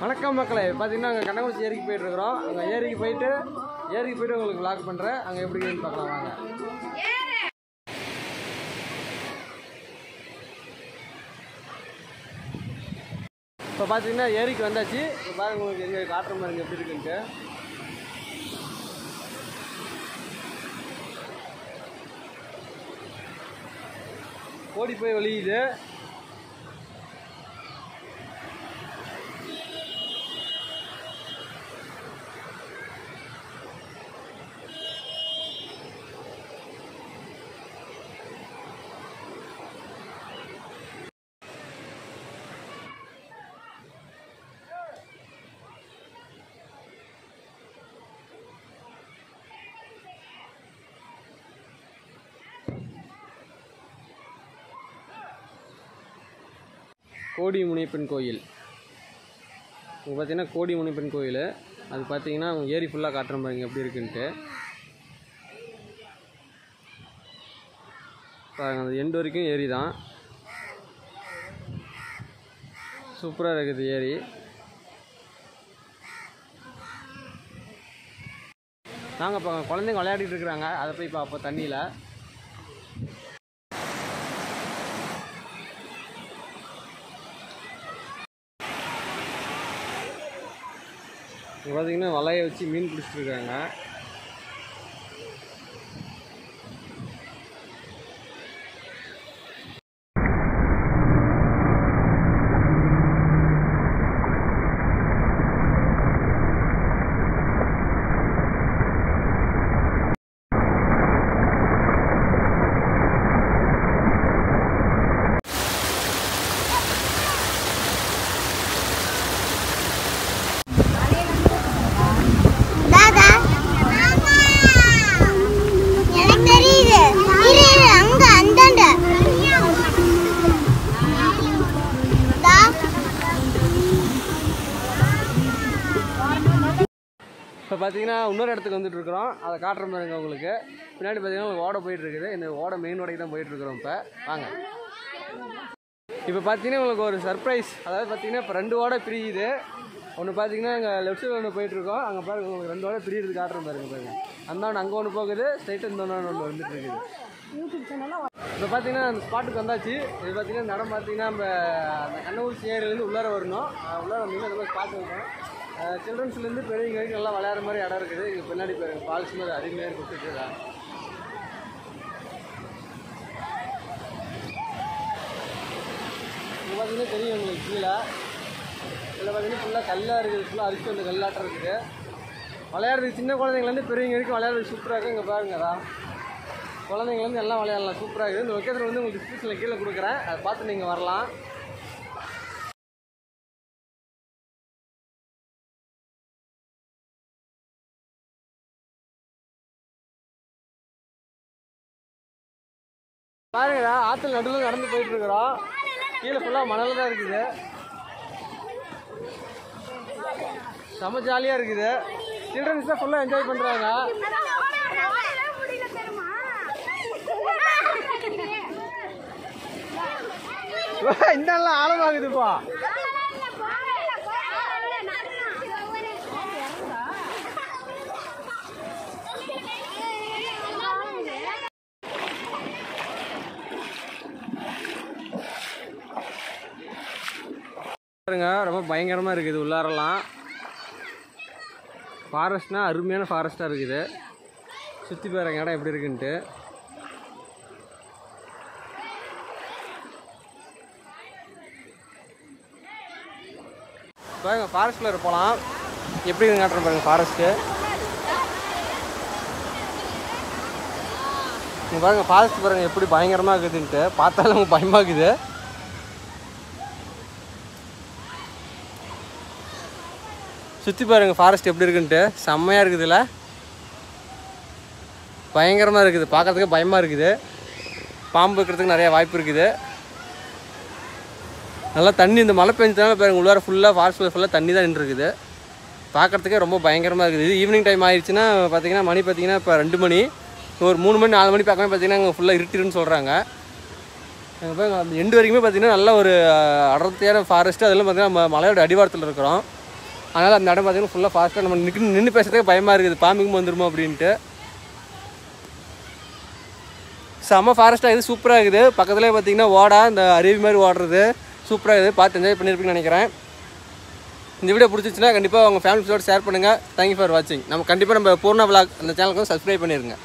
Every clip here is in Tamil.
வணக்கம் மக்களை. பார்த்தீங்கன்னா அங்கே கண்ணகுச்சி ஏரிக்கு போயிட்டு இருக்கிறோம் அங்கே ஏரிக்கு போயிட்டு ஏரிக்கு போயிட்டு உங்களுக்கு விளாக் பண்ணுறேன் அங்கே எப்படி பார்க்கலாம் வாங்க. இப்போ பார்த்தீங்கன்னா ஏரிக்கு வந்தாச்சு. இப்போ பாருங்க உங்களுக்கு எங்கே காட்டுற மாதிரி எப்படி இருக்குன்ட்டு. ஓடி போய் வழியுது. கோடி முனியப்பன் கோயில். இப்போ பார்த்தீங்கன்னா கோடி முனியப்பன் கோயில். அது பார்த்தீங்கன்னா ஏரி ஃபுல்லாக காட்டுற பாருங்க எப்படி இருக்குன்ட்டு. பாருங்க அந்த எண்டு வரைக்கும் ஏரி தான். சூப்பராக இருக்குது ஏரி. நாங்கள் இப்போ குழந்தைங்க விளையாடிட்டு இருக்கிறாங்க. அதை போய் பார்ப்போம் தண்ணியில். இங்கே பார்த்தீங்கன்னா வலையை வச்சு மீன் பிடிச்சிட்ருக்காங்க இப்போ பார்த்தீங்கன்னா இன்னொரு இடத்துக்கு வந்துட்டு இருக்கிறோம் அதை காட்டுற பாருங்க உங்களுக்கு. பின்னாடி பார்த்தீங்கன்னா ஓட ஓடை போயிட்டு இருக்குது இந்த ஓடை மெயின் ஓடைக்கு தான் போயிட்டுருக்கோம் இப்போ. வாங்க. இப்போ பார்த்தீங்கன்னா உங்களுக்கு ஒரு சர்ப்ரைஸ் அதாவது பார்த்தீங்கன்னா இப்போ ரெண்டு ஓடை பிரியுது. ஒன்று பார்த்தீங்கன்னா இங்கே லெஃப்ட் சைடில் ஒன்று போயிட்டுருக்கோம். அங்கே பாருங்க உங்களுக்கு ரெண்டு ஓடை பிரியுது காட்டுற பாருங்க பாருங்க. அந்த ஒன்று அங்கே ஒன்று போகுது ஸ்ட்ரைட் இந்த ஒன்று ஒன்று வந்துட்டு இருக்குது இப்போ பார்த்தீங்கன்னா அந்த ஸ்பாட்டுக்கு வந்தாச்சு. இது பார்த்தீங்கன்னா நடம் இடம் பார்த்தீங்கன்னா நம்ம அந்த கண்ணூர் சேரிலேருந்து உள்ளார வரணும். உள்ளார வந்தீங்கன்னா அந்த மாதிரி ஸ்பாட் இருக்கும் சில்ட்ரன்ஸ்லேருந்து பெரியவங்க வரைக்கும் நல்லா விளையாடுற மாதிரி இடம் இருக்குது. இங்கே பின்னாடி பாருங்க ஃபால்ஸ் மாதிரி அருமையாக கொடுத்துட்டு இங்கே பார்த்தீங்கன்னா தெரியும் உங்களுக்கு கீழே. இதில் பார்த்தீங்கன்னா ஃபுல்லாக கல்லாக இருக்குது. ஃபுல்லாக அரிசி வந்து கல்லாட்டம் இருக்குது. விளையாடுறது சின்ன குழந்தைங்கலேருந்து பெரியவங்க வரைக்கும் விளையாடுறது சூப்பராக இருக்குது. இங்கே பாருங்கடா குழந்தைங்கலேருந்து எல்லாம் விளையாடலாம். சூப்பராக இருக்குது. இந்த லொக்கேஷன் வந்து உங்களுக்கு டிஸ்கிரிப்ஷனில் கீழே கொடுக்குறேன். அதை பார்த்து நீங்கள் வரலாம். பாருங்கடா ஆற்றுல நடுவில் நடந்து போயிட்டு இருக்கிறோம் கீழே ஃபுல்லாக மணல் தான் இருக்குது. செம்ம ஜாலியாக இருக்குது. சில்ட்ரன்ஸ் தான் ஃபுல்லாக என்ஜாய் பண்ணுறாங்க இந்த ஆழமாகுதுப்பா. பாருங்க ரொம்ப பயங்கரமாக இருக்குது உள்ளாரெல்லாம். ஃபாரஸ்ட்னா அருமையான ஃபாரஸ்ட்டாக இருக்குது. சுற்றி பாருங்க இடம் எப்படி இருக்குன்ட்டு. பாருங்க ஃபாரஸ்ட்டில் போகலாம் எப்படி காட்டுறேன் பாருங்க ஃபாரஸ்ட்டு இங்கே பாருங்க ஃபாரஸ்ட் பாருங்க எப்படி பயங்கரமாக இருக்குதுன்ட்டு. பார்த்தாலும் பயமாக இருக்குது சுற்றி பாருங்க ஃபாரஸ்ட் எப்படி இருக்குன்ட்டு. செம்மையாக இருக்குதுல்ல பயங்கரமாக இருக்குது. பார்க்குறதுக்கு பயமாக இருக்குது. பாம்பு இருக்கிறதுக்கு நிறையா வாய்ப்பு இருக்குது. நல்லா தண்ணி இந்த மழை பெஞ்சதுனால பாருங்கள் உள்ளார ஃபுல்லாக ஃபாரஸ்ட்டில் ஃபுல்லாக தண்ணி தான் நின்றுருக்குது. பார்க்கறதுக்கே ரொம்ப பயங்கரமாக இருக்குது. இது ஈவினிங் டைம் ஆயிடுச்சுன்னா பார்த்தீங்கன்னா மணி பார்த்தீங்கன்னா இப்போ ரெண்டு மணி. ஒரு மூணு மணி நாலு மணி பார்க்கவே பார்த்தீங்கன்னா அங்கே ஃபுல்லாக இருட்டிருன்னு சொல்கிறாங்க அங்கே போய் அந்த எண்டு வரைக்குமே பார்த்தீங்கன்னா நல்ல ஒரு அடர்த்தியான ஃபாரஸ்ட்டு அதெல்லாம் பார்த்திங்கன்னா நம்ம மலையோட அடிவாரத்தில் இருக்கிறோம். அதனால் அந்த இடம் பார்த்தீங்கன்னா ஃபுல்லாக ஃபாஸ்ட்டாக நம்ம நின்று நின்று பேசுறதுக்கு பயமாக இருக்குது. பாம்பிங்கும் வந்துருமோ அப்படின்ட்டு. செம்ம ஃபாரஸ்ட்டாக இது சூப்பராக இருக்குது. பக்கத்துலேயே பார்த்தீங்கன்னா ஓடா இந்த அருவி மாதிரி ஓடுறது. சூப்பராக இருக்குது. பார்த்து என்ஜாய் பண்ணியிருப்பீங்கன்னு நினைக்கிறேன். இந்த வீடியோ பிடிச்சிச்சுன்னா கண்டிப்பாக உங்கள் ஃபேமிலிஸோடு ஷேர் பண்ணுங்கள் தேங்க்யூ ஃபார் வாட்சிங் நம்ம கண்டிப்பாக நம்ம பூர்ணா விளாக் அந்த சேனலுக்கு வந்து சப்ஸ்கிரைப் பண்ணிடுங்க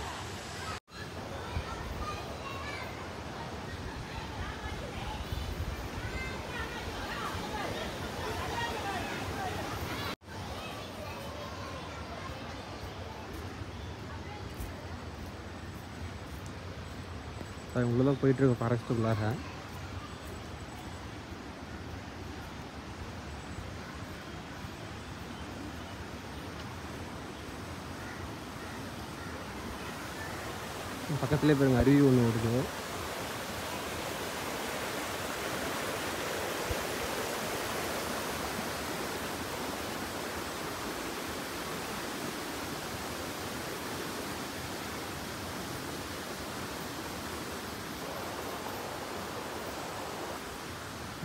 உள்ளே தான் போயிட்டுருக்கோம் ஃபாரஸ்ட்டுக்குள்ளார பக்கத்துலேயே பாருங்கள் அருவி ஒன்று இருக்குது.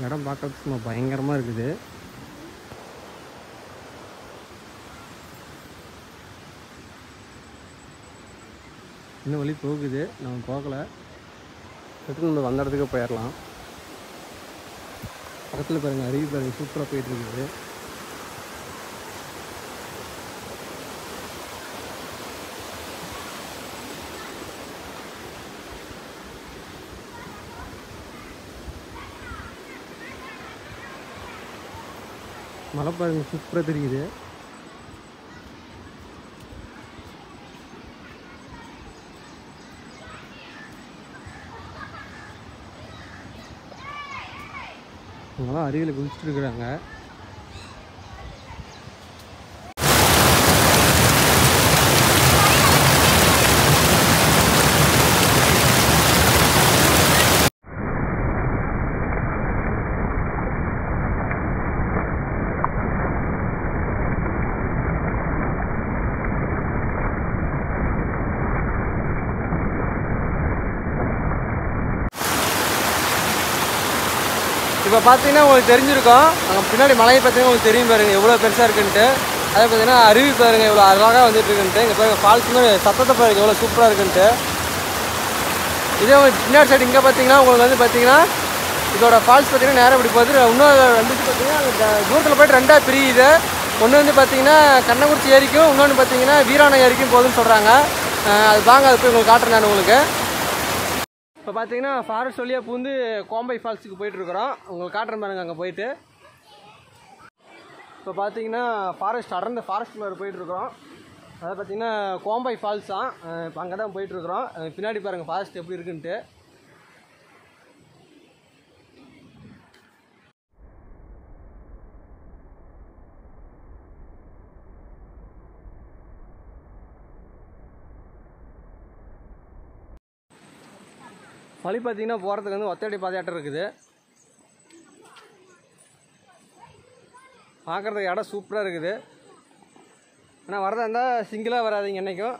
இடம் பார்க்கறதுக்கு சும்மா பயங்கரமாக இருக்குது. இன்னும் வழி போகுது. நம்ம போகலை. எடுத்து நம்ம வந்த இடத்துக்கு போயிடலாம். பக்கத்தில் பாருங்கள் அருவி பாருங்க சூப்பராக போயிட்டுருக்குது மலை பாருங்க சூப்பராக தெரியுது. அவங்களாம் அருகில் குளிச்சுட்டு இருக்கிறாங்க இப்போ பார்த்தீங்கன்னா உங்களுக்கு தெரிஞ்சிருக்கும். அங்கே பின்னாடி மலையை பார்த்தீங்கன்னா உங்களுக்கு தெரியும் பாருங்க. எவ்வளோ பெருசாக இருக்குன்ட்டு. அதே பார்த்தீங்கன்னா அருவி பாருங்க எவ்வளோ அழகாக வந்துட்டு இருக்குன்ட்டு. இங்கே பாருங்க ஃபால்ஸ் சத்தத்தை பாருங்க எவ்வளோ சூப்பராக இருக்குன்ட்டு. இதே உங்களுக்கு பின்னாடி சைடு இங்கே பார்த்தீங்கன்னா உங்களுக்கு வந்து பார்த்தீங்கன்னா இதோட ஃபால்ஸ் பார்த்தீங்கன்னா நேரம் இப்படி போகுது. இன்னொரு வந்துட்டு பார்த்தீங்கன்னா அந்த தூரத்தில் போய்ட்டு ரெண்டாக பிரியுது. ஒன்று வந்து பார்த்தீங்கன்னா கண்ணங்குறிச்சி ஏரிக்கும் இன்னொன்று பார்த்தீங்கன்னா வீராணம் ஏரிக்கும் போகுதுன்னு சொல்கிறாங்க அது வாங்க அது போய் உங்களுக்கு காட்டுறேன் நான் உங்களுக்கு. இப்போ பார்த்தீங்கன்னா ஃபாரஸ்ட் வழியாக பூந்து கோம்பை ஃபால்ஸுக்கு போயிட்டுருக்குறோம். உங்களுக்கு காட்டுற பாருங்க அங்கே போயிட்டு. இப்போ பார்த்தீங்கன்னா ஃபாரஸ்ட் அடர்ந்த ஃபாரஸ்ட்குள்ளே போயிட்டுருக்குறோம். அதாவது பார்த்தீங்கன்னா கோம்பை ஃபால்ஸ் தான் இப்போ அங்கே தான் போயிட்டுருக்குறோம் பின்னாடி பாருங்கள் ஃபாரஸ்ட் எப்படி இருக்குன்ட்டு. வழி பார்த்தீங்கன்னா போகிறதுக்கு வந்து ஒத்தடி பாதையாட்டம் இருக்குது. பார்க்குறதுக்கு இடம் சூப்பராக இருக்குது. ஆனால் வரதா இருந்தால் சிங்கிளாக வராதீங்க என்றைக்கும்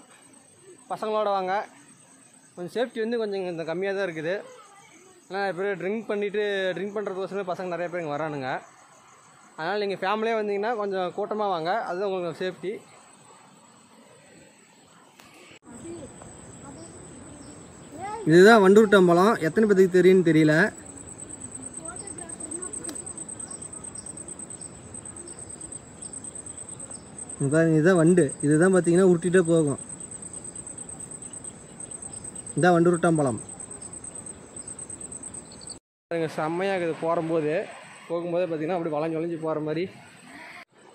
பசங்களோட வாங்க. கொஞ்சம் சேஃப்டி வந்து கொஞ்சம் இந்த கம்மியாக தான் இருக்குது. ஏன்னா இப்போ பேர் ட்ரிங்க் பண்ணிவிட்டு ட்ரிங்க் பண்ணுறதுக்கோசமே பசங்க நிறைய பேர் இங்கே வரானுங்க. அதனால் நீங்கள் ஃபேமிலியாக வந்தீங்கன்னா கொஞ்சம் கூட்டமாக வாங்க. அதுதான் உங்களுக்கு சேஃப்டி இதுதான் வண்டூர் டம்பலம். எத்தனை பேத்துக்கு தெரியும்னு தெரியல. பாருங்க இதுதான் வண்டு. இதுதான் பார்த்தீங்கன்னா உருட்டிகிட்டே போகும். இதான் வண்டூர் டம்பலம். பாருங்க செம்மையாக இருக்குது போகும்போது போகும்போது பார்த்தீங்கன்னா அப்படி வளைஞ்சு வளைஞ்சு போகிற மாதிரி.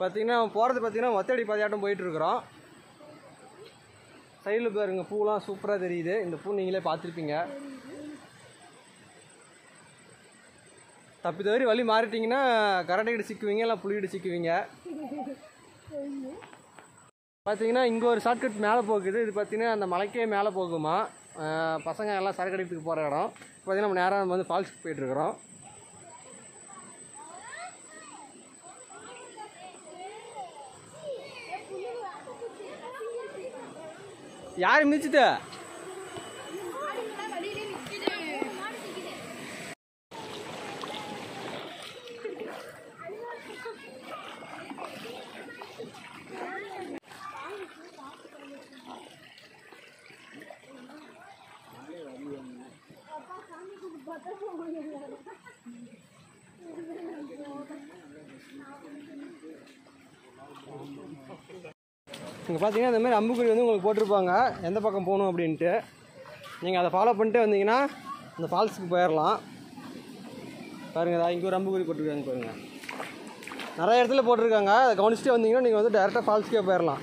பார்த்தீங்கன்னா போகிறது பார்த்தீங்கன்னா ஒத்தடி பாதையாட்டம் போயிட்டுருக்குறோம் சைடில் பாருங்கள் பூலாம் சூப்பராக தெரியுது. இந்த பூ நீங்களே பார்த்துருப்பீங்க. தப்பி தவறி வழி மாறிட்டீங்கன்னா கரண்டைக்கிட்ட சிக்குவீங்க இல்லை புளிகிட்ட சிக்குவீங்க. பார்த்தீங்கன்னா இங்கே ஒரு ஷார்ட்கட் மேலே போகுது. இது பார்த்தீங்கன்னா அந்த மலைக்கே மேலே போகுமா? பசங்க எல்லாம் சரக்கு அடிக்கிறதுக்கு போகிற இடம். பார்த்தீங்கன்னா நம்ம நேராக நம்ம வந்து ஃபால்ஸுக்கு போயிட்டுருக்குறோம் யார் மிதிச்சுட்டு இங்கே பார்த்தீங்கன்னா இந்த மாதிரி அம்புக்குறி வந்து உங்களுக்கு போட்டிருப்பாங்க. எந்த பக்கம் போகணும் அப்படின்ட்டு. நீங்கள் அதை ஃபாலோ பண்ணிட்டு வந்தீங்கன்னா அந்த ஃபால்ஸுக்கு போயிடலாம் பாருங்கள் இங்கே ஒரு அம்புக்குறி போட்டிருக்காங்க பாருங்கள் நிறைய இடத்துல போட்டிருக்காங்க. அதை கவனிச்சுட்டு வந்தீங்கன்னா நீங்கள் வந்து டேரெக்டாக ஃபால்ஸ்க்கே போயிடலாம்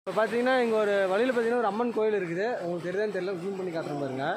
இப்போ பார்த்தீங்கன்னா இங்கே ஒரு வழியில் பார்த்தீங்கன்னா ஒரு அம்மன் கோயில் இருக்குது. உங்களுக்கு தெரியுதான்னு தெரியல. ஜூம் பண்ணி காட்டுறேன் பாருங்கள்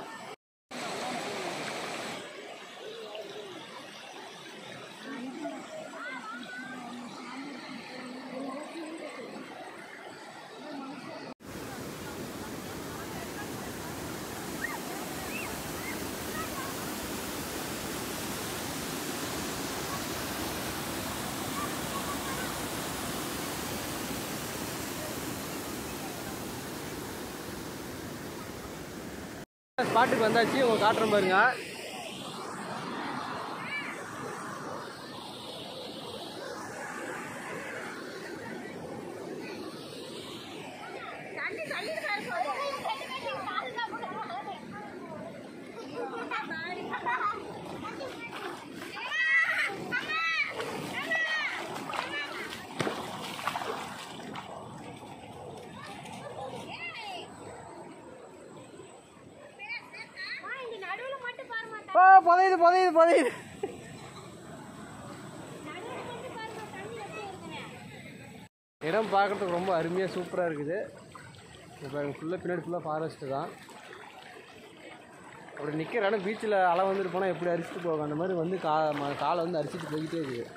ஸ்பாட்டுக்கு வந்தாச்சு உங்களுக்கு காட்டுற பாருங்க. புதையுது புதையுது புதையுது. இடம் பார்க்குறதுக்கு ரொம்ப அருமையாக சூப்பராக இருக்குது. இப்போ ஃபுல்லாக பின்னாடி ஃபுல்லாக ஃபாரஸ்ட்டு தான். அப்படி நிற்கிற இடம் பீச்சில் அலை வந்துட்டு போனால் எப்படி அரிச்சிட்டு போகும்? அந்த மாதிரி வந்து கா ம- காலை வந்து அரிச்சிட்டு போய்கிட்டே இருக்குது.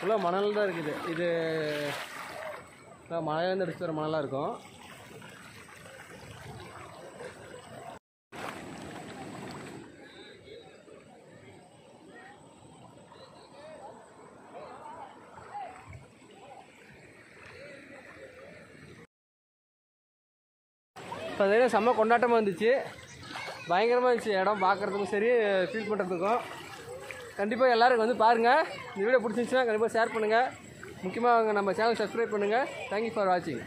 ஃபுல்லாக மணல் தான் இருக்குது. இது மழையிலேருந்து அடிச்சு வர மணலாக இருக்கும். இப்போ செம்ம கொண்டாட்டமாக இருந்துச்சு. பயங்கரமாக இருந்துச்சு. இடம் பார்க்குறதுக்கும் சரி ஃபீல் பண்ணுறதுக்கும் கண்டிப்பாக எல்லாரும் வந்து பாருங்கள் இந்த வீடியோ பிடிச்சிருந்துச்சுன்னா கண்டிப்பாக ஷேர் பண்ணுங்கள் முக்கியமாக நம்ம சேனல் சப்ஸ்கிரைப் பண்ணுங்கள் தேங்க்யூ ஃபார் வாட்சிங்